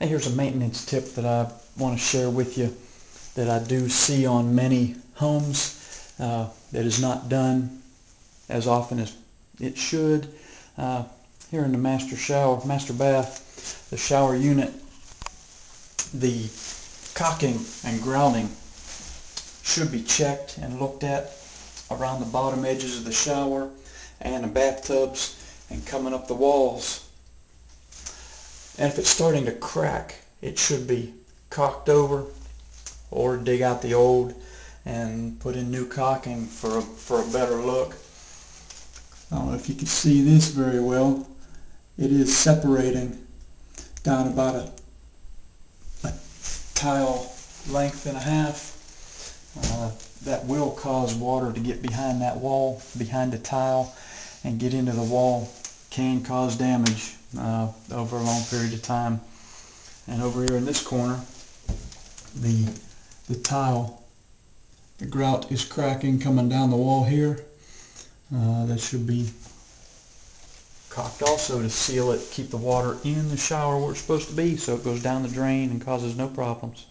And here's a maintenance tip that I want to share with you that I do see on many homes uh, that is not done as often as it should. Uh, here in the master shower, master bath, the shower unit, the caulking and grouting should be checked and looked at around the bottom edges of the shower and the bathtubs and coming up the walls. And if it's starting to crack, it should be caulked over or dig out the old and put in new caulking for a, for a better look. I don't know if you can see this very well. It is separating down about a, a tile length and a half. Uh, that will cause water to get behind that wall, behind the tile, and get into the wall. Can cause damage uh, over a long period of time. And over here in this corner, the the tile, the grout is cracking coming down the wall here. Uh, that should be caulked also to seal it, keep the water in the shower where it's supposed to be so it goes down the drain and causes no problems.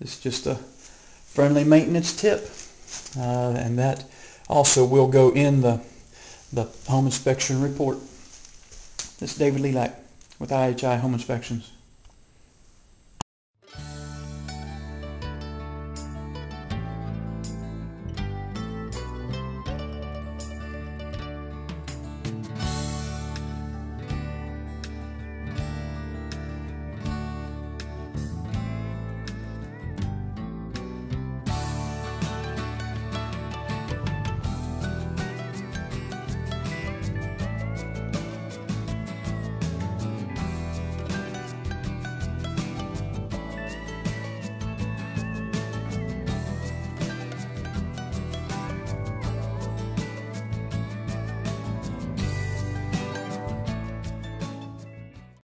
It's just a friendly maintenance tip uh, and that also will go in the, the home inspection report. This is David Lelak with IHI Home Inspections.